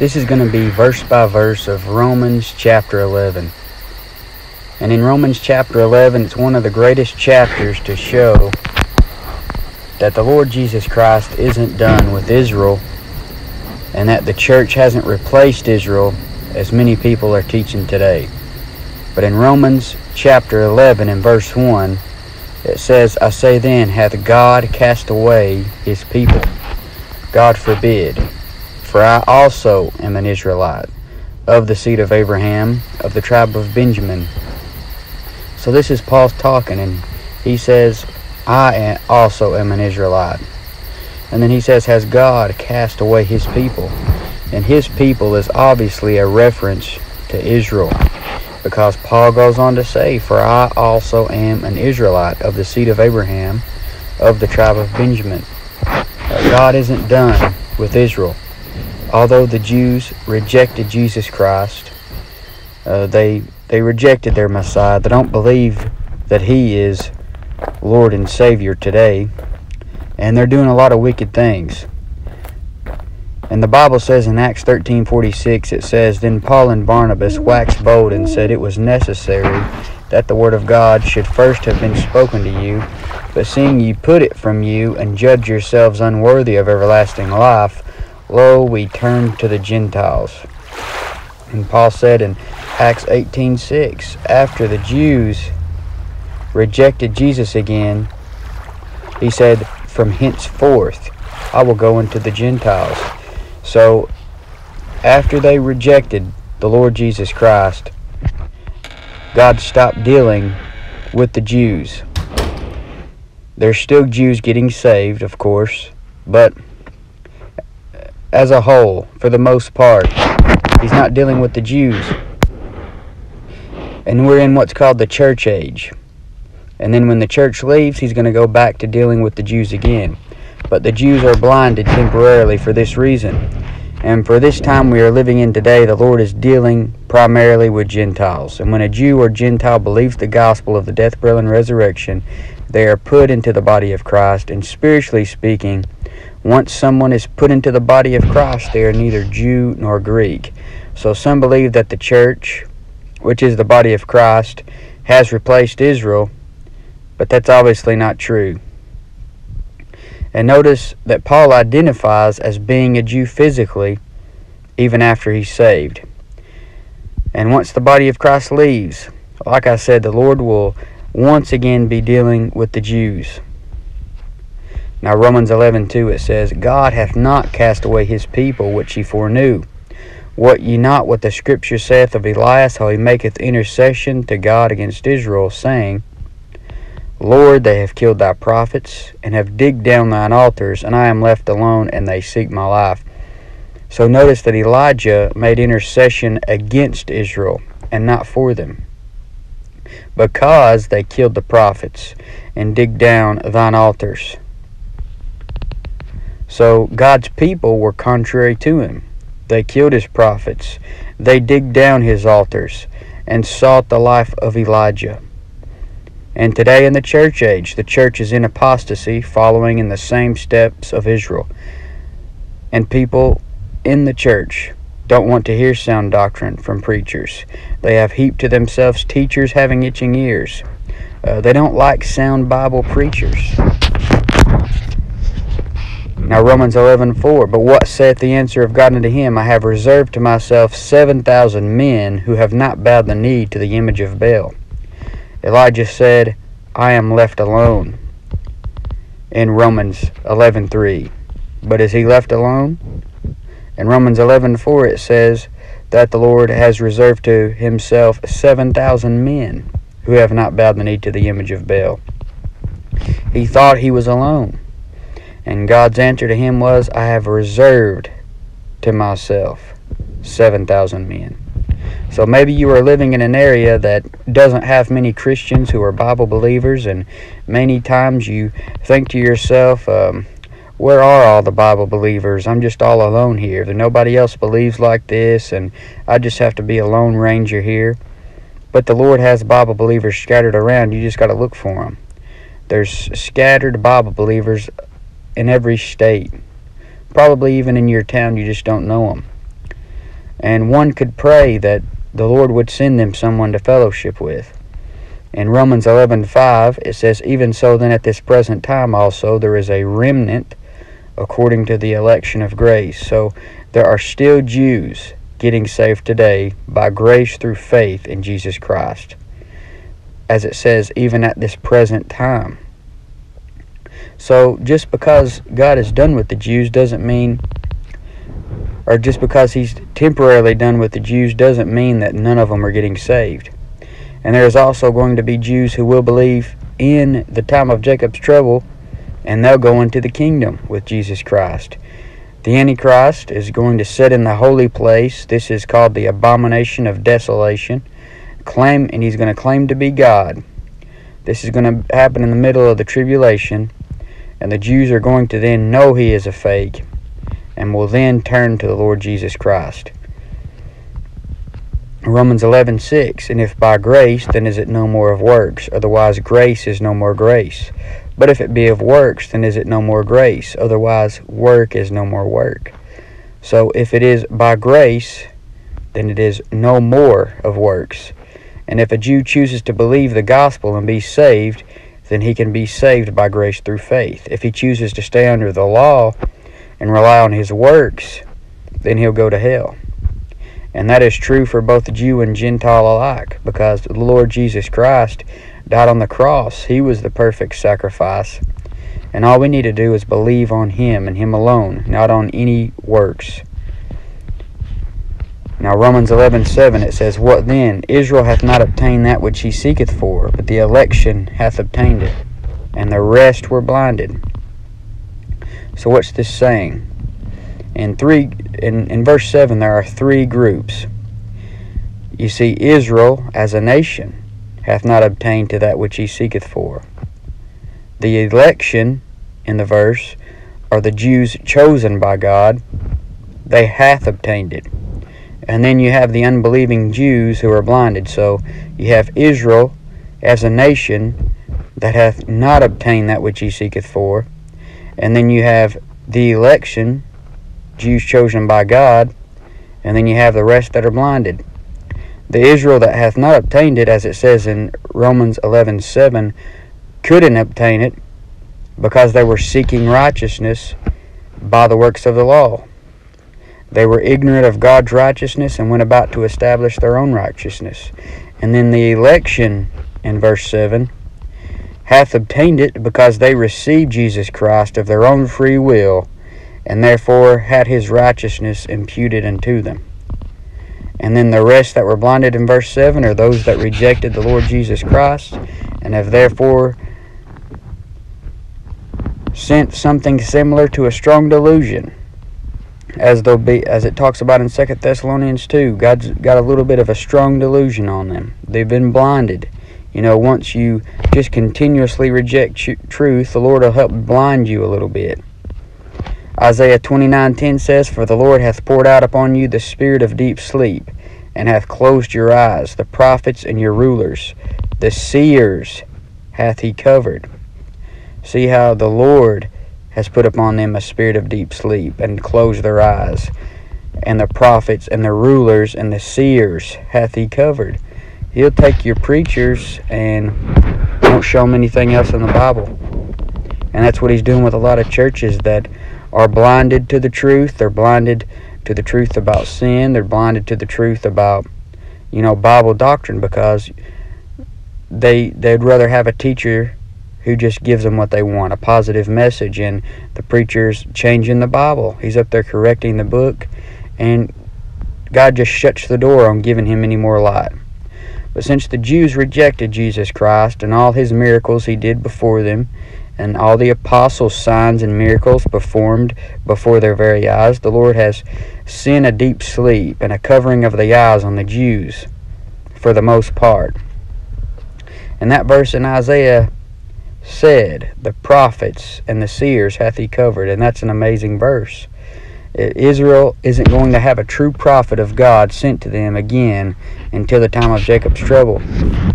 This is going to be verse by verse of Romans chapter 11. And in Romans chapter 11, it's one of the greatest chapters to show that the Lord Jesus Christ isn't done with Israel and that the church hasn't replaced Israel as many people are teaching today. But in Romans chapter 11 and verse 1, it says, I say then, hath God cast away his people? God forbid. For I also am an Israelite, of the seed of Abraham, of the tribe of Benjamin. So this is Paul's talking, and he says, I also am an Israelite. And then he says, Has God cast away his people? And his people is obviously a reference to Israel. Because Paul goes on to say, For I also am an Israelite of the seed of Abraham, of the tribe of Benjamin. God isn't done with Israel. Although the Jews rejected Jesus Christ, uh, they they rejected their Messiah. They don't believe that He is Lord and Savior today, and they're doing a lot of wicked things. And the Bible says in Acts 13:46 it says then Paul and Barnabas waxed bold and said it was necessary that the word of God should first have been spoken to you but seeing ye put it from you and judge yourselves unworthy of everlasting life lo we turn to the Gentiles. And Paul said in Acts 18:6 after the Jews rejected Jesus again he said from henceforth I will go into the Gentiles so, after they rejected the Lord Jesus Christ, God stopped dealing with the Jews. There's still Jews getting saved, of course, but as a whole, for the most part, He's not dealing with the Jews. And we're in what's called the church age. And then when the church leaves, He's going to go back to dealing with the Jews again. But the Jews are blinded temporarily for this reason. And for this time we are living in today, the Lord is dealing primarily with Gentiles. And when a Jew or Gentile believes the gospel of the death, burial, and resurrection, they are put into the body of Christ. And spiritually speaking, once someone is put into the body of Christ, they are neither Jew nor Greek. So some believe that the church, which is the body of Christ, has replaced Israel, but that's obviously not true. And notice that Paul identifies as being a Jew physically even after he's saved. And once the body of Christ leaves, like I said, the Lord will once again be dealing with the Jews. Now Romans 11:2 it says, God hath not cast away his people which he foreknew. What ye not what the scripture saith of Elias, how he maketh intercession to God against Israel, saying, Lord, they have killed thy prophets, and have digged down thine altars, and I am left alone, and they seek my life. So notice that Elijah made intercession against Israel, and not for them, because they killed the prophets, and digged down thine altars. So God's people were contrary to him. They killed his prophets, they digged down his altars, and sought the life of Elijah. And today in the church age, the church is in apostasy, following in the same steps of Israel. And people in the church don't want to hear sound doctrine from preachers. They have heaped to themselves teachers having itching ears. Uh, they don't like sound Bible preachers. Now Romans 11:4, but what saith the answer of God unto him? I have reserved to myself 7,000 men who have not bowed the knee to the image of Baal. Elijah said, I am left alone in Romans 11:3. But is he left alone? In Romans 11:4 it says that the Lord has reserved to himself 7,000 men who have not bowed the knee to the image of Baal. He thought he was alone. And God's answer to him was, I have reserved to myself 7,000 men. So maybe you are living in an area that doesn't have many Christians who are Bible believers, and many times you think to yourself, um, where are all the Bible believers? I'm just all alone here. Nobody else believes like this, and I just have to be a lone ranger here. But the Lord has Bible believers scattered around. You just got to look for them. There's scattered Bible believers in every state. Probably even in your town, you just don't know them. And one could pray that the Lord would send them someone to fellowship with. In Romans 11:5 it says even so then at this present time also there is a remnant according to the election of grace. So there are still Jews getting saved today by grace through faith in Jesus Christ. As it says even at this present time. So just because God is done with the Jews doesn't mean or just because he's temporarily done with the Jews doesn't mean that none of them are getting saved. And there is also going to be Jews who will believe in the time of Jacob's trouble, and they'll go into the kingdom with Jesus Christ. The Antichrist is going to sit in the holy place. This is called the abomination of desolation. Claim and he's going to claim to be God. This is going to happen in the middle of the tribulation, and the Jews are going to then know he is a fake and will then turn to the Lord Jesus Christ. Romans 11:6 And if by grace then is it no more of works. Otherwise grace is no more grace. But if it be of works then is it no more grace. Otherwise work is no more work. So if it is by grace then it is no more of works. And if a Jew chooses to believe the gospel and be saved then he can be saved by grace through faith if he chooses to stay under the law and rely on his works then he'll go to hell and that is true for both Jew and Gentile alike, because the Lord Jesus Christ died on the cross. He was the perfect sacrifice. And all we need to do is believe on Him and Him alone, not on any works. Now Romans 11:7 it says, What then? Israel hath not obtained that which he seeketh for, but the election hath obtained it, and the rest were blinded. So what's this saying? In three in, in verse 7 there are three groups. You see, Israel as a nation hath not obtained to that which he seeketh for. The election in the verse are the Jews chosen by God, they hath obtained it. And then you have the unbelieving Jews who are blinded. So you have Israel as a nation that hath not obtained that which he seeketh for. And then you have the election Jews chosen by God, and then you have the rest that are blinded. The Israel that hath not obtained it, as it says in Romans 11:7, couldn't obtain it because they were seeking righteousness by the works of the law. They were ignorant of God's righteousness and went about to establish their own righteousness. And then the election in verse 7 hath obtained it because they received Jesus Christ of their own free will and therefore had his righteousness imputed unto them. And then the rest that were blinded in verse 7 are those that rejected the Lord Jesus Christ and have therefore sent something similar to a strong delusion. As though be as it talks about in Second Thessalonians 2, God's got a little bit of a strong delusion on them. They've been blinded. You know, once you just continuously reject truth, the Lord will help blind you a little bit. Isaiah 29:10 says, "For the Lord hath poured out upon you the spirit of deep sleep, and hath closed your eyes, the prophets and your rulers, the seers hath he covered." See how the Lord has put upon them a spirit of deep sleep and closed their eyes, and the prophets and the rulers and the seers hath he covered. He'll take your preachers and won't show them anything else in the Bible. And that's what he's doing with a lot of churches that are blinded to the truth. They're blinded to the truth about sin. They're blinded to the truth about, you know, Bible doctrine because they they'd rather have a teacher who just gives them what they want, a positive message, and the preacher's changing the Bible. He's up there correcting the book, and God just shuts the door on giving him any more light. But since the Jews rejected Jesus Christ and all his miracles he did before them, and all the apostles' signs and miracles performed before their very eyes, the Lord has sent a deep sleep and a covering of the eyes on the Jews for the most part. And that verse in Isaiah said, The prophets and the seers hath he covered. And that's an amazing verse. Israel isn't going to have a true prophet of God sent to them again until the time of Jacob's trouble.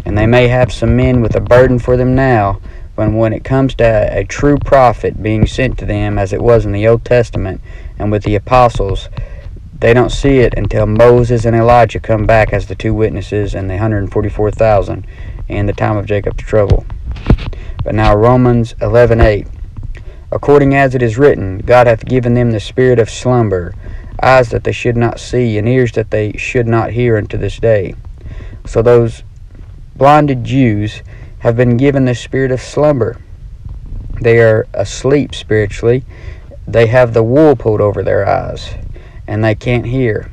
And they may have some men with a burden for them now, but when it comes to a, true prophet being sent to them, as it was in the Old Testament and with the apostles, They don't see it until Moses and Elijah come back as the two witnesses and the 144,000 in the time of Jacob's trouble. But now Romans 11:8 According as it is written, God hath given them the spirit of slumber, eyes that they should not see, and ears that they should not hear unto this day. So those blinded Jews have been given the spirit of slumber. They are asleep spiritually. They have the wool pulled over their eyes, and they can't hear.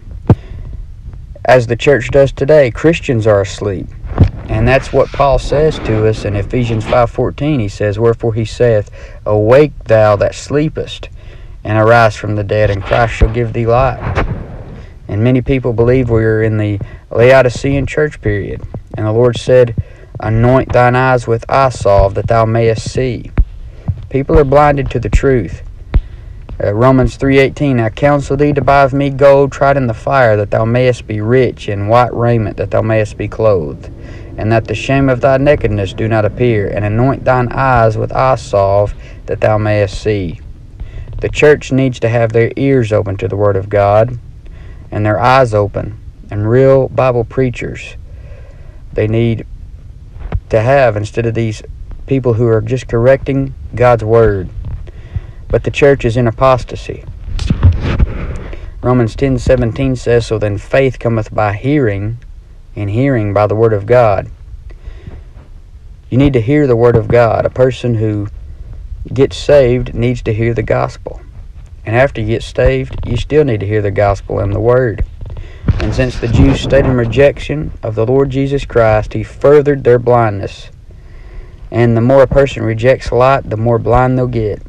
As the church does today, Christians are asleep. And that's what Paul says to us in Ephesians 5:14. He says, "Wherefore he saith, Awake thou that sleepest, and arise from the dead, and Christ shall give thee light." And many people believe we are in the Laodicean church period. And the Lord said, Anoint thine eyes with eye salve that thou mayest see. People are blinded to the truth. Uh, Romans 3:18 I counsel thee to buy of me gold tried in the fire that thou mayest be rich and white raiment that thou mayest be clothed and that the shame of thy nakedness do not appear, and anoint thine eyes with eye salve, that thou mayest see. The church needs to have their ears open to the Word of God, and their eyes open, and real Bible preachers they need to have instead of these people who are just correcting God's Word. But the church is in apostasy. Romans 10:17 says, "So then faith cometh by hearing, and hearing by the Word of God. You need to hear the Word of God. A person who gets saved needs to hear the gospel. And after you get saved, you still need to hear the gospel and the Word. And since the Jews stayed in rejection of the Lord Jesus Christ, He furthered their blindness. And the more a person rejects light, the more blind they'll get.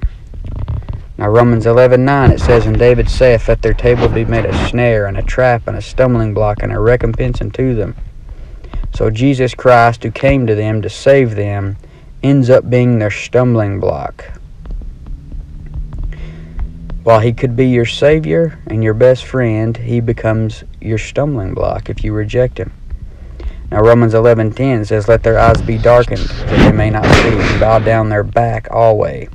Now Romans 11:9 it says, "And David saith, Let their table be made a snare and a trap and a stumbling block and a recompense unto them." So Jesus Christ, who came to them to save them, ends up being their stumbling block. While he could be your savior and your best friend, he becomes your stumbling block if you reject him. Now Romans 11:10 says, "Let their eyes be darkened, that they may not see, and bow down their back always."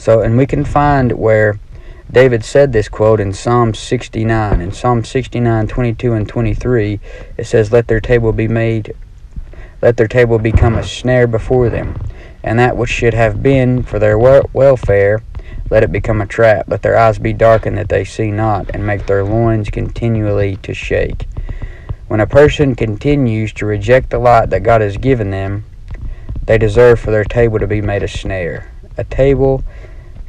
So, and we can find where David said this quote in Psalm 69. In Psalm 69, 22 and 23, it says, Let their table be made, let their table become a snare before them, and that which should have been for their welfare, let it become a trap. Let their eyes be darkened that they see not, and make their loins continually to shake. When a person continues to reject the light that God has given them, they deserve for their table to be made a snare. A table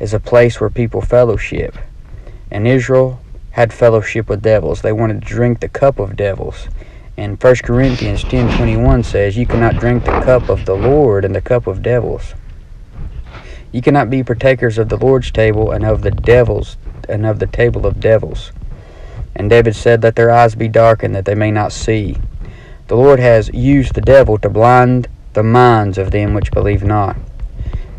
is a place where people fellowship. And Israel had fellowship with devils. They wanted to drink the cup of devils. And 1 Corinthians 10:21 says, "You cannot drink the cup of the Lord and the cup of devils." You cannot be partakers of the Lord's table and of the devils and of the table of devils. And David said, Let their eyes be darkened, that they may not see. The Lord has used the devil to blind the minds of them which believe not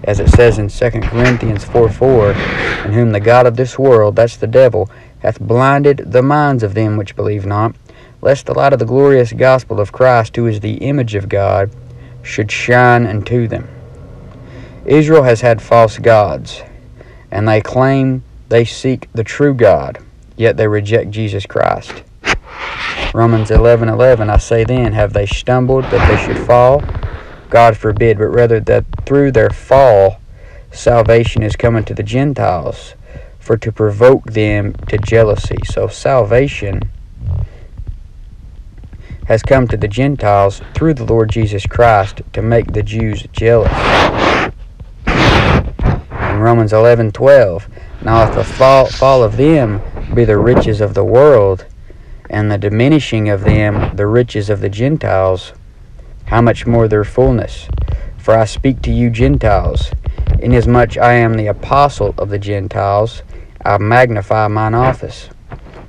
as it says in 2 Corinthians 4 4, in whom the God of this world, that's the devil, hath blinded the minds of them which believe not, lest the light of the glorious gospel of Christ, who is the image of God, should shine unto them. Israel has had false gods, and they claim they seek the true God, yet they reject Jesus Christ. Romans 11:11 11, I say then, have they stumbled that they should fall? God forbid, but rather that through their fall, salvation is coming to the Gentiles for to provoke them to jealousy. So salvation has come to the Gentiles through the Lord Jesus Christ to make the Jews jealous. In Romans 11:12, now if the fall, fall of them be the riches of the world, and the diminishing of them the riches of the Gentiles, how much more their fullness? For I speak to you Gentiles, inasmuch I am the apostle of the Gentiles, I magnify mine office.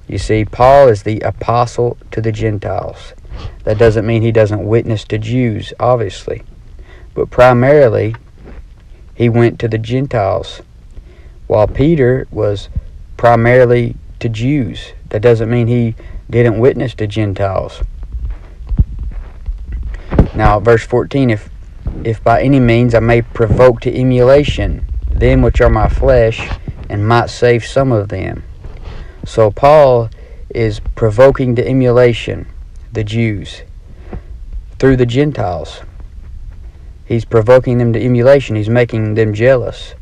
You see, Paul is the apostle to the Gentiles. That doesn't mean he doesn't witness to Jews, obviously. But primarily, he went to the Gentiles. While Peter was primarily to Jews. That doesn't mean he didn't witness to Gentiles. Now, verse 14, if if by any means I may provoke to emulation them which are my flesh, and might save some of them. So Paul is provoking to emulation the Jews through the Gentiles. He's provoking them to emulation. He's making them jealous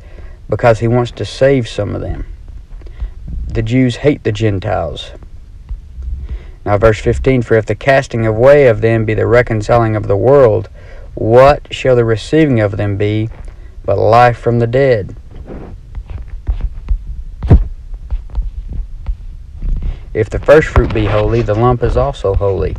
because he wants to save some of them. The Jews hate the Gentiles. Now, verse 15 For if the casting away of them be the reconciling of the world, what shall the receiving of them be but life from the dead? If the first fruit be holy, the lump is also holy.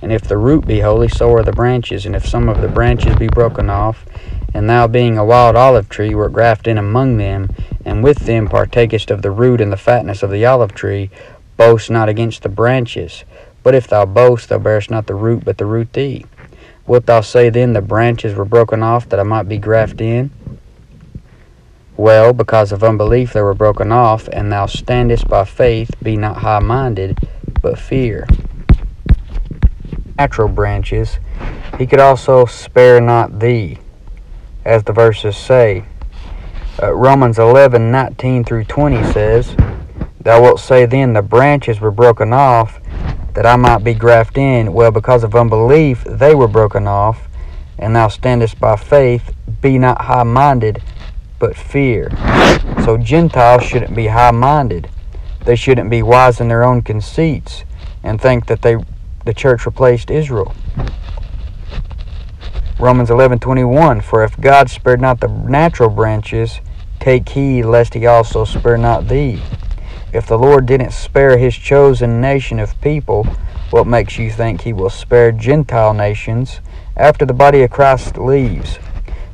And if the root be holy, so are the branches. And if some of the branches be broken off, and thou being a wild olive tree wert grafted in among them, and with them partakest of the root and the fatness of the olive tree, boast not against the branches. But if thou boast, thou bearest not the root, but the root thee. Wilt thou say then the branches were broken off that I might be grafted in? Well, because of unbelief they were broken off, and thou standest by faith, be not high minded, but fear. Natural branches, he could also spare not thee, as the verses say. Uh, Romans 11 19 through 20 says, Thou wilt say then, The branches were broken off, that I might be grafted in. Well, because of unbelief they were broken off, and thou standest by faith, be not high minded, but fear. So Gentiles shouldn't be high minded. They shouldn't be wise in their own conceits and think that they the church replaced Israel. Romans 11:21 For if God spared not the natural branches, take heed lest he also spare not thee. If the Lord didn't spare his chosen nation of people, what makes you think he will spare Gentile nations after the body of Christ leaves?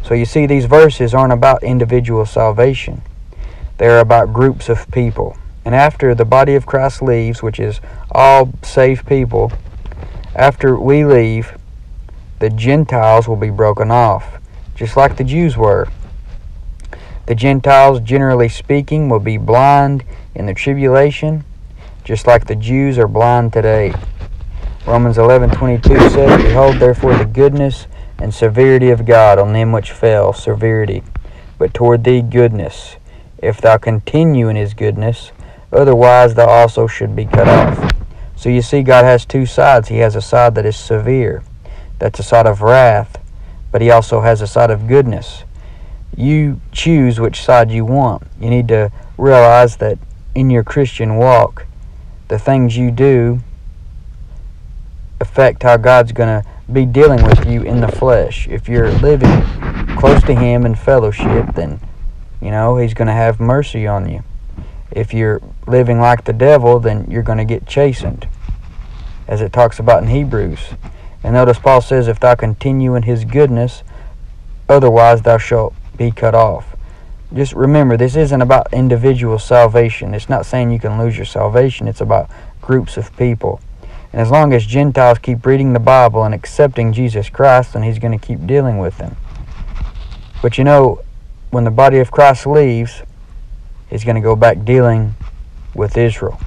So you see, these verses aren't about individual salvation. They're about groups of people. And after the body of Christ leaves, which is all saved people, after we leave, the Gentiles will be broken off, just like the Jews were. The Gentiles, generally speaking, will be blind in the tribulation, just like the Jews are blind today. Romans 11:22 says, "Behold, therefore, the goodness and severity of God on them which fell, severity, but toward thee goodness, if thou continue in his goodness, otherwise thou also should be cut off. So you see, God has two sides. He has a side that is severe, that's a side of wrath, but he also has a side of goodness. You choose which side you want. You need to realize that in your Christian walk, the things you do affect how God's going to be dealing with you in the flesh. If you're living close to Him in fellowship, then, you know, He's going to have mercy on you. If you're living like the devil, then you're going to get chastened, as it talks about in Hebrews. And notice Paul says, If thou continue in His goodness, otherwise thou shalt be cut off. Just remember, this isn't about individual salvation. It's not saying you can lose your salvation, it's about groups of people. And as long as Gentiles keep reading the Bible and accepting Jesus Christ, then he's going to keep dealing with them. But you know, when the body of Christ leaves, he's going to go back dealing with Israel.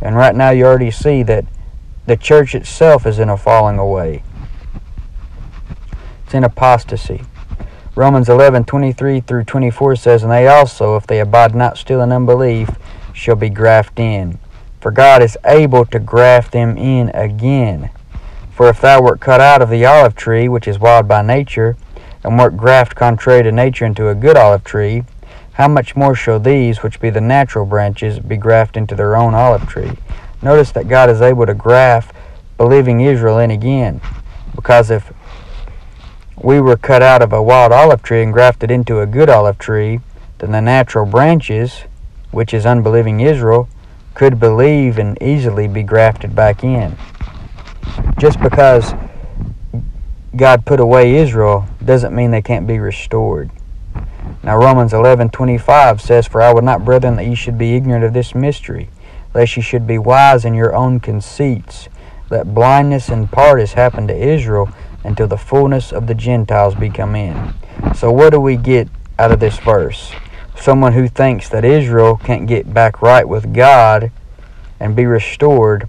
And right now you already see that the church itself is in a falling away. It's in apostasy. Romans 11, 23 through 24 says, And they also, if they abide not still in unbelief, shall be grafted in for God is able to graft them in again. For if thou wert cut out of the olive tree, which is wild by nature, and wert grafted contrary to nature into a good olive tree, how much more shall these, which be the natural branches, be grafted into their own olive tree? Notice that God is able to graft believing Israel in again. Because if we were cut out of a wild olive tree and grafted into a good olive tree, then the natural branches, which is unbelieving Israel, could believe and easily be grafted back in. Just because God put away Israel doesn't mean they can't be restored. Now Romans 11:25 says, "For I would not, brethren, that ye should be ignorant of this mystery, lest ye should be wise in your own conceits, that blindness in part has happened to Israel until the fullness of the Gentiles be come in." So what do we get out of this verse? someone who thinks that Israel can't get back right with God and be restored,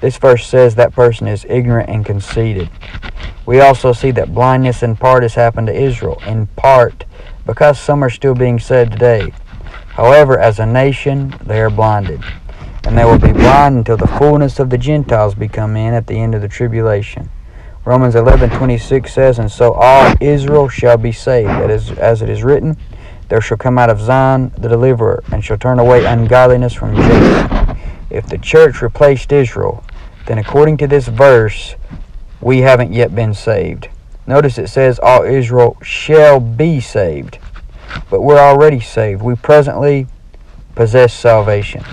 this verse says that person is ignorant and conceited. We also see that blindness in part has happened to Israel, in part because some are still being said today. However, as a nation, they are blinded. and they will be blind until the fullness of the Gentiles be come in at the end of the tribulation. Romans 11:26 says, "And so all Israel shall be saved, that is, as it is written, there shall come out of Zion the deliverer, and shall turn away ungodliness from Jacob." If the church replaced Israel, then according to this verse, we haven't yet been saved. Notice it says all Israel shall be saved, but we're already saved. We presently possess salvation.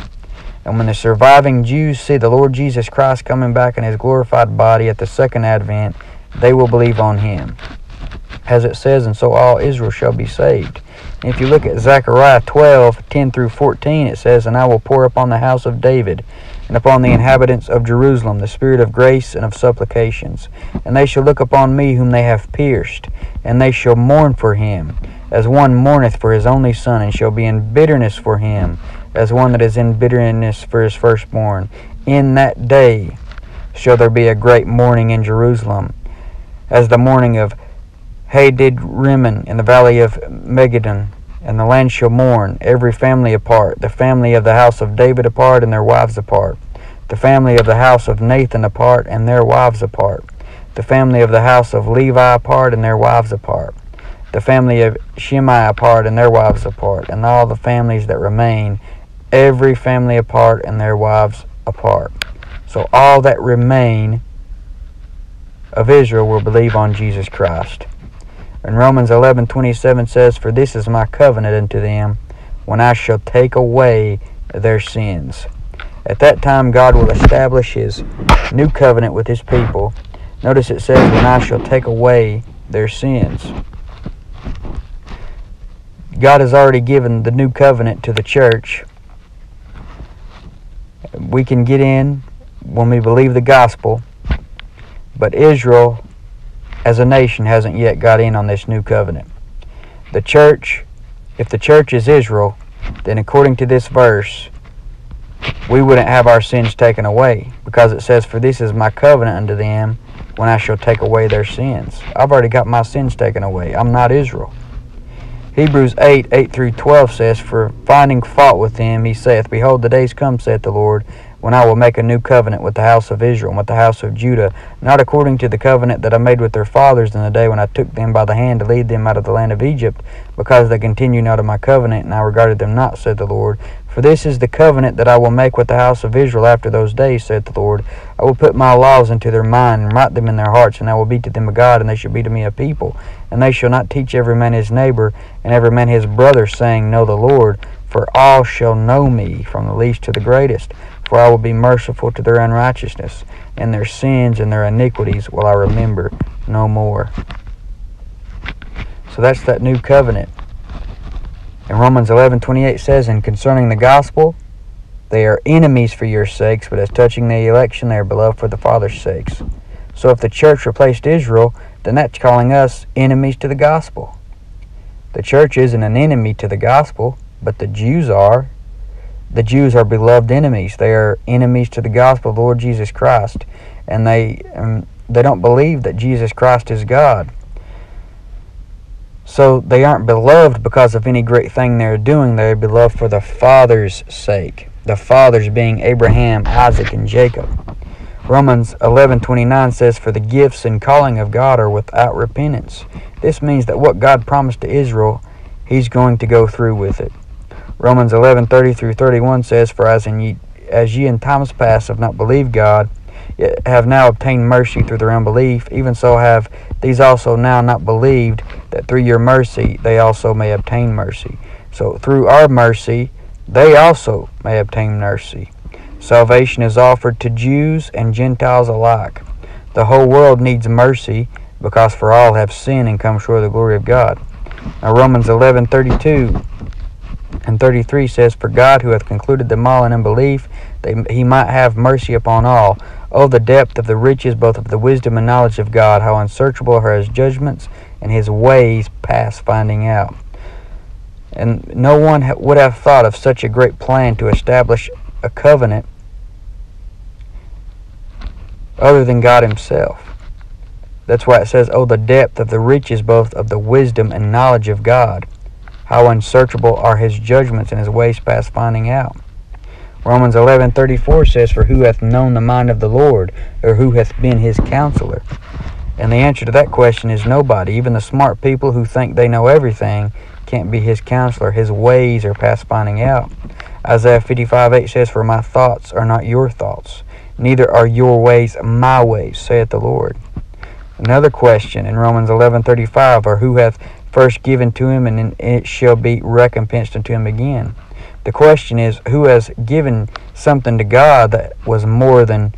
And when the surviving Jews see the Lord Jesus Christ coming back in his glorified body at the second advent, they will believe on him. As it says, and so all Israel shall be saved. And if you look at Zechariah 12, 10 through 14, it says, And I will pour upon the house of David and upon the inhabitants of Jerusalem the spirit of grace and of supplications. And they shall look upon me whom they have pierced, and they shall mourn for him, as one mourneth for his only son, and shall be in bitterness for him, as one that is in bitterness for his firstborn. In that day shall there be a great mourning in Jerusalem, as the mourning of Hadadrimmon in the valley of Megiddon. And the land shall mourn, every family apart, the family of the house of David apart, and their wives apart, the family of the house of Nathan apart, and their wives apart, the family of the house of Levi apart, and their wives apart, the family of Shimei apart, and their wives apart, and all the families that remain every family apart and their wives apart. So all that remain of Israel will believe on Jesus Christ. And Romans 11:27 says, "For this is my covenant unto them, when I shall take away their sins." At that time God will establish his new covenant with his people. Notice it says, "When I shall take away their sins." God has already given the new covenant to the church we can get in when we believe the gospel, but Israel as a nation hasn't yet got in on this new covenant. The church, if the church is Israel, then according to this verse, we wouldn't have our sins taken away because it says, For this is my covenant unto them when I shall take away their sins. I've already got my sins taken away. I'm not Israel. Hebrews 8, 8 through 12 says, For finding fault with him, he saith, Behold, the days come, saith the Lord, when I will make a new covenant with the house of Israel and with the house of Judah, not according to the covenant that I made with their fathers in the day when I took them by the hand to lead them out of the land of Egypt, because they continued not of my covenant, and I regarded them not, said the Lord. For this is the covenant that I will make with the house of Israel after those days, saith the Lord. I will put my laws into their mind, and write them in their hearts, and I will be to them a God, and they shall be to me a people. And they shall not teach every man his neighbor, and every man his brother, saying, Know the Lord. For all shall know me, from the least to the greatest. For I will be merciful to their unrighteousness, and their sins and their iniquities will I remember no more. So that's that new covenant. And Romans 11:28 says, "And concerning the gospel, they are enemies for your sakes, but as touching the election, they are beloved for the Father's sakes." So if the church replaced Israel, then that's calling us enemies to the gospel. The church isn't an enemy to the gospel, but the Jews are. The Jews are beloved enemies. They are enemies to the gospel of the Lord Jesus Christ, and they um, they don't believe that Jesus Christ is God. So they aren't beloved because of any great thing they're doing. They're beloved for the Father's sake. The fathers being Abraham, Isaac, and Jacob. Romans 11:29 says for the gifts and calling of God are without repentance. This means that what God promised to Israel, he's going to go through with it. Romans 11:30 through 31 says for as in ye, as ye in times past have not believed God, have now obtained mercy through their unbelief, even so have these also now not believed that through your mercy they also may obtain mercy. So through our mercy they also may obtain mercy. Salvation is offered to Jews and Gentiles alike. The whole world needs mercy because for all have sinned and come short of the glory of God. Now Romans 11:32 and 33 says, For God, who hath concluded them all in unbelief, that he might have mercy upon all, Oh, the depth of the riches both of the wisdom and knowledge of God, how unsearchable are his judgments and his ways past finding out. And no one would have thought of such a great plan to establish a covenant other than God himself. That's why it says, Oh, the depth of the riches both of the wisdom and knowledge of God. How unsearchable are his judgments and his ways past finding out. Romans 11:34 says, "For who hath known the mind of the Lord, or who hath been his counselor?" And the answer to that question is nobody. Even the smart people who think they know everything can't be his counselor. His ways are past finding out. Isaiah 55:8 says, "For my thoughts are not your thoughts, neither are your ways my ways," saith the Lord. Another question in Romans 11:35, "Or who hath first given to him, and it shall be recompensed unto him again?" The question is, who has given something to God that was more than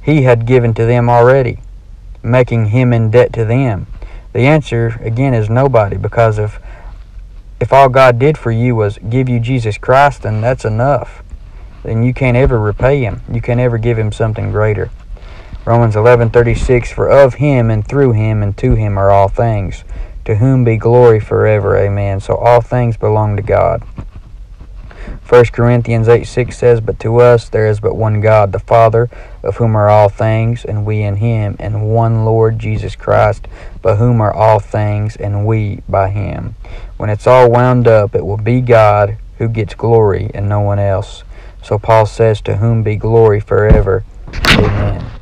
he had given to them already, making him in debt to them? The answer again is nobody, because if if all God did for you was give you Jesus Christ, then that's enough. Then you can't ever repay him. You can't ever give him something greater. Romans 11:36 For of him and through him and to him are all things, to whom be glory forever. Amen. So all things belong to God. 1 Corinthians 8 6 says, But to us there is but one God, the Father, of whom are all things, and we in him, and one Lord Jesus Christ, by whom are all things, and we by him. When it's all wound up, it will be God who gets glory and no one else. So Paul says, To whom be glory forever. Amen.